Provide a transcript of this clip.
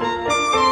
Música